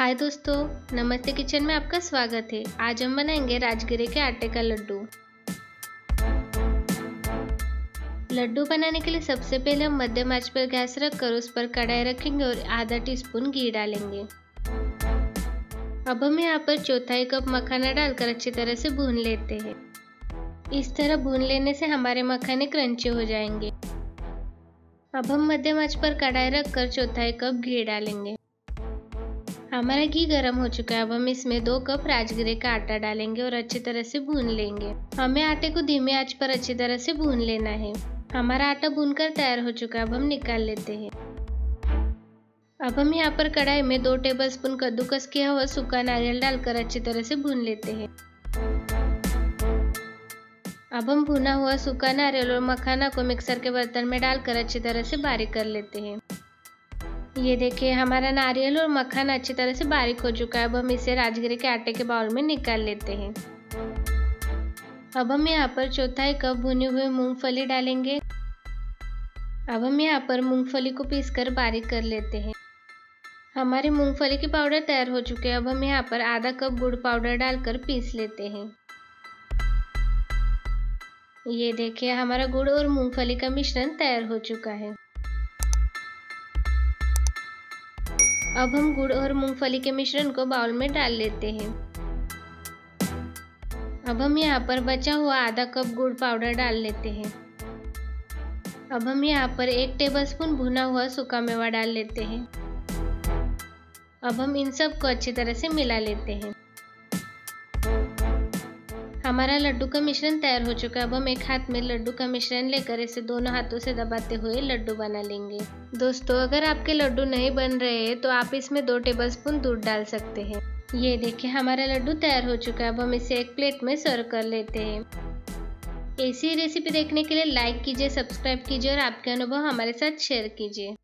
हाय दोस्तों, नमस्ते किचन में आपका स्वागत है। आज हम बनाएँगे राजगिरे के आटे का लड्डू। लड्डू बनाने के लिए सबसे पहले हम मध्यम आँच पर गैस रखकर उस पर कढ़ाई रखेंगे और आधा टीस्पून घी डालेंगे। अब हम यहाँ पर चौथाई कप मखाना डालकर अच्छी तरह से भून लेते हैं। इस तरह भून लेने से हमारे मखाने क्रंची हो जाएँगे। अब हम मध्यम आँच पर कढ़ाई रखकर चौथाई कप घी डालेंगे। हमारा घी गर्म हो चुका है। अब हम इसमें दो कप राजगिरे का आटा डालेंगे और अच्छी तरह से भून लेंगे। हमें आटे को धीमे आँच पर अच्छी तरह से भून लेना है। हमारा आटा भूनकर तैयार हो चुका है। अब हम निकाल लेते हैं। अब हम यहाँ पर कढ़ाई में दो टेबलस्पून कद्दूकस किया हुआ सूखा नारियल डालकर अच्छी तरह से भून लेते हैं। अब हम भुना हुआ सूखा नारियल और मखाना को मिक्सर के बर्तन में डालकर अच्छी तरह से बारीक कर लेते हैं। ये देखिए, हमारा नारियल और मक्खन अच्छी तरह से बारीक हो चुका है। अब हम इसे राजगिरे के आटे के बाउल में निकाल लेते हैं। अब हम यहाँ पर चौथाई कप भुनी हुई मूंगफली डालेंगे। अब हम यहाँ पर मूंगफली को पीसकर बारीक कर लेते हैं। हमारे मूंगफली के पाउडर तैयार हो चुके हैं। अब हम यहाँ पर आधा कप गुड़ पाउडर डालकर पीस लेते हैं। ये देखिए, हमारा गुड़ और मूंगफली का मिश्रण तैयार हो चुका है। अब हम गुड़ और मूंगफली के मिश्रण को बाउल में डाल लेते हैं। अब हम यहाँ पर बचा हुआ आधा कप गुड़ पाउडर डाल लेते हैं। अब हम यहाँ पर एक टेबलस्पून भुना हुआ सूखा मेवा डाल लेते हैं। अब हम इन सबको अच्छी तरह से मिला लेते हैं। हमारा लड्डू का मिश्रण तैयार हो चुका है। अब हम एक हाथ में लड्डू का मिश्रण लेकर इसे दोनों हाथों से दबाते हुए लड्डू बना लेंगे। दोस्तों, अगर आपके लड्डू नहीं बन रहे हैं तो आप इसमें दो टेबलस्पून दूध डाल सकते हैं। ये देखिए, हमारा लड्डू तैयार हो चुका है। अब हम इसे एक प्लेट में सर्व कर लेते हैं। ऐसी रेसिपी देखने के लिए लाइक कीजिए सब्सक्राइब कीजिए और आपके अनुभव हमारे साथ शेयर कीजिए।